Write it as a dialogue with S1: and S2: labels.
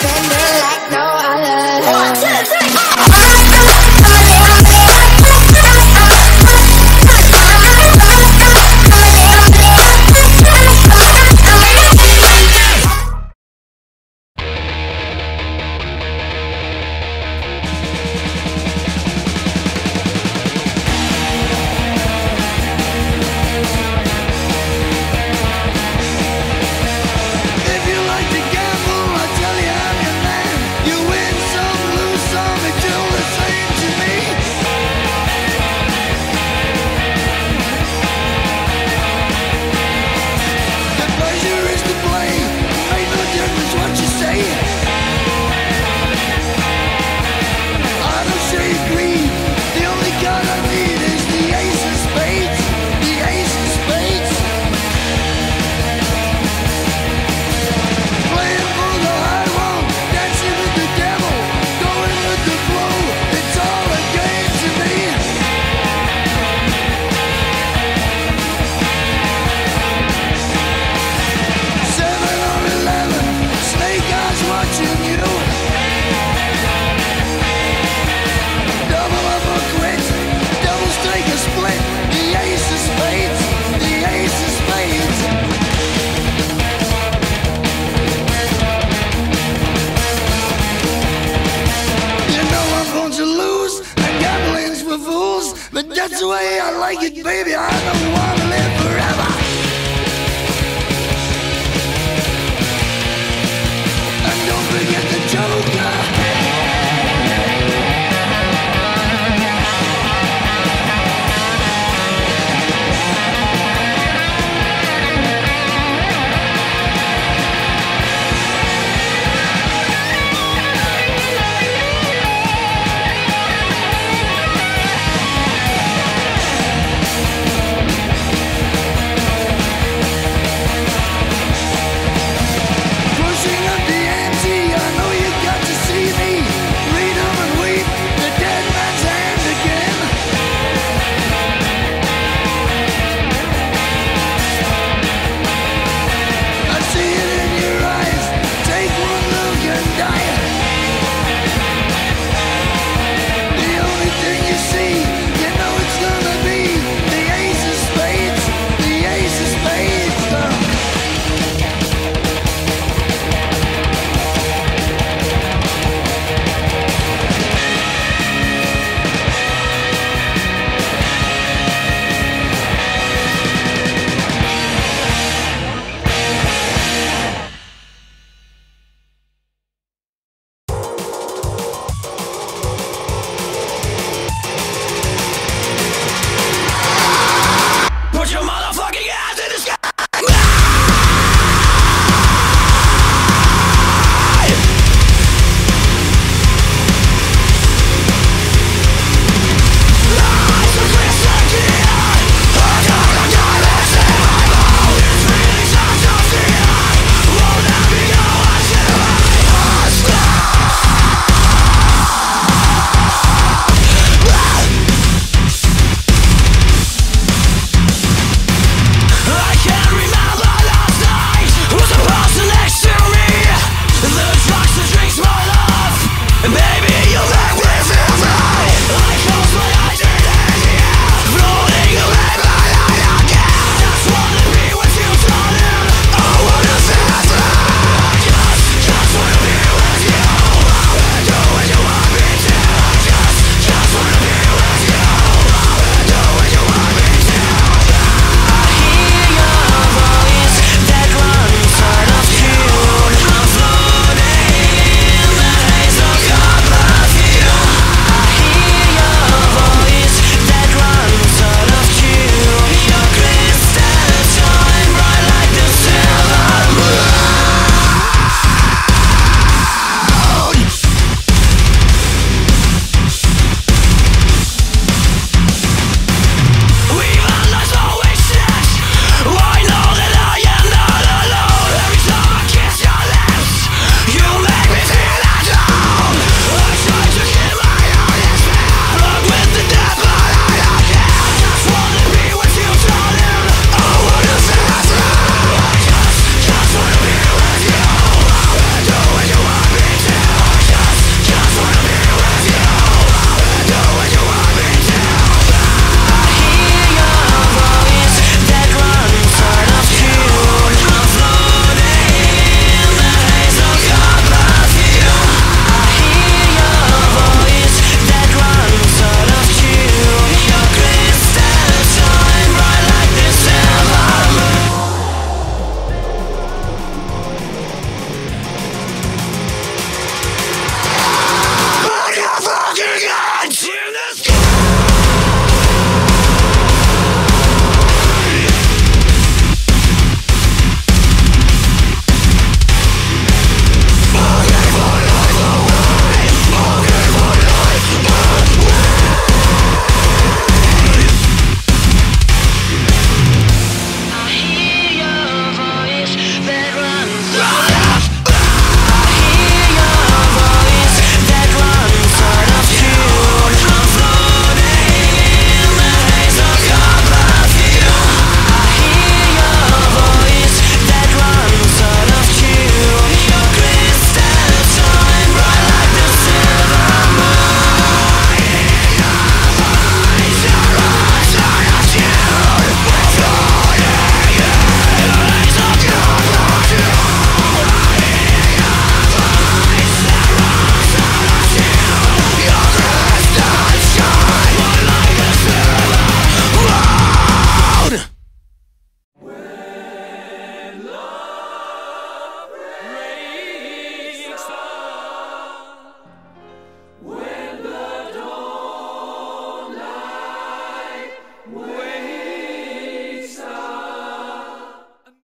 S1: spend That's the way I like it, baby. I don't wanna live forever.